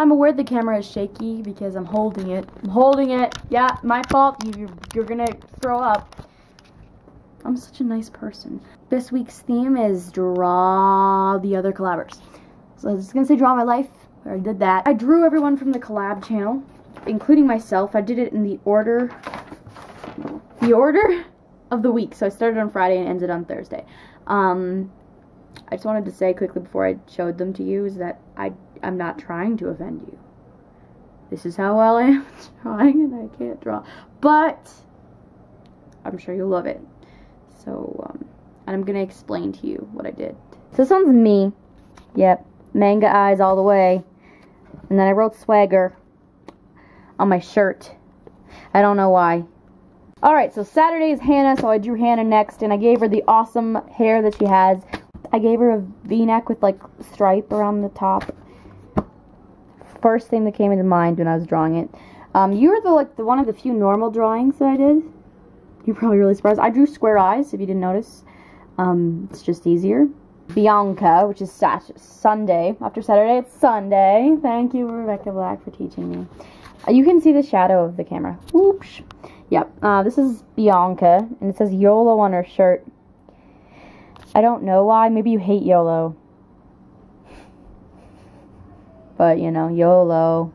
I'm aware the camera is shaky because I'm holding it. I'm holding it. Yeah, my fault. You, you're, gonna throw up. I'm such a nice person. This week's theme is draw the other collabers. So I was just gonna say draw my life. I already did that. I drew everyone from the collab channel, including myself. I did it in the order, the order of the week. So I started on Friday and ended on Thursday. Um, I just wanted to say quickly before I showed them to you is that I I'm not trying to offend you. This is how well I am drawing and I can't draw. But I'm sure you'll love it. So, um, and I'm gonna explain to you what I did. So this one's me. Yep. Manga eyes all the way. And then I wrote swagger on my shirt. I don't know why. Alright, so Saturday is Hannah, so I drew Hannah next, and I gave her the awesome hair that she has. I gave her a v-neck with like stripe around the top first thing that came into mind when I was drawing it. Um, you were the like the one of the few normal drawings that I did. You're probably really surprised. I drew square eyes, if you didn't notice. Um, it's just easier. Bianca, which is Sat Sunday. After Saturday, it's Sunday. Thank you, Rebecca Black, for teaching me. Uh, you can see the shadow of the camera. Whoops. Yep. Uh, this is Bianca, and it says YOLO on her shirt. I don't know why. Maybe you hate YOLO. But, you know, YOLO.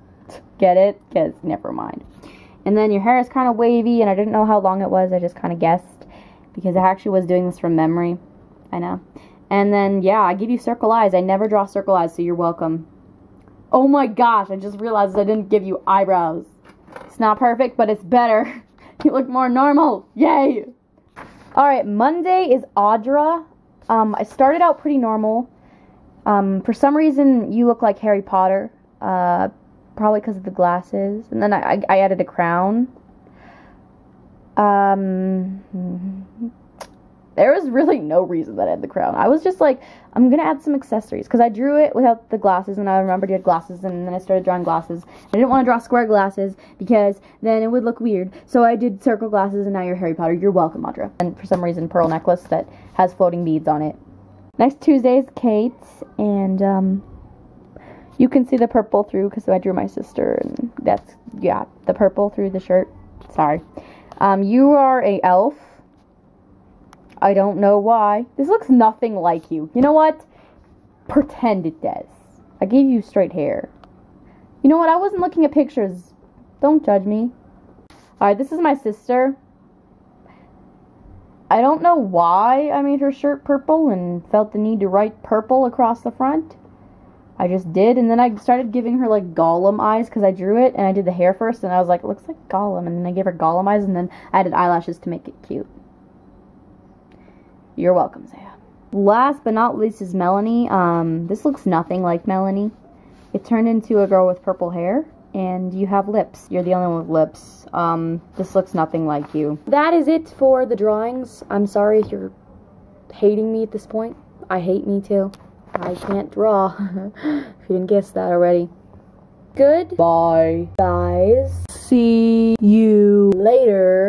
Get it? Because, never mind. And then your hair is kind of wavy, and I didn't know how long it was. I just kind of guessed. Because I actually was doing this from memory. I know. And then, yeah, I give you circle eyes. I never draw circle eyes, so you're welcome. Oh my gosh, I just realized I didn't give you eyebrows. It's not perfect, but it's better. you look more normal. Yay! Alright, Monday is Audra. Um, I started out pretty normal. Um, for some reason, you look like Harry Potter. Uh, probably because of the glasses. And then I, I added a crown. Um, there was really no reason that I had the crown. I was just like, I'm gonna add some accessories because I drew it without the glasses, and I remembered you had glasses, and then I started drawing glasses. I didn't want to draw square glasses because then it would look weird. So I did circle glasses, and now you're Harry Potter. You're welcome, Audra. And for some reason, pearl necklace that has floating beads on it. Next Tuesday is Kate, and um, you can see the purple through because I drew my sister, and that's yeah, the purple through the shirt. Sorry. Um, you are a elf. I don't know why. This looks nothing like you. You know what? Pretend it does. I gave you straight hair. You know what? I wasn't looking at pictures. Don't judge me. Alright, this is my sister. I don't know why I made her shirt purple and felt the need to write purple across the front. I just did, and then I started giving her like Gollum eyes because I drew it and I did the hair first, and I was like, it looks like Gollum, and then I gave her Gollum eyes, and then I added eyelashes to make it cute. You're welcome, Zaya. Last but not least is Melanie. Um, this looks nothing like Melanie. It turned into a girl with purple hair and you have lips. You're the only one with lips. Um, this looks nothing like you. That is it for the drawings. I'm sorry if you're hating me at this point. I hate me too. I can't draw. if you didn't guess that already. Good. Bye. Guys. See you later.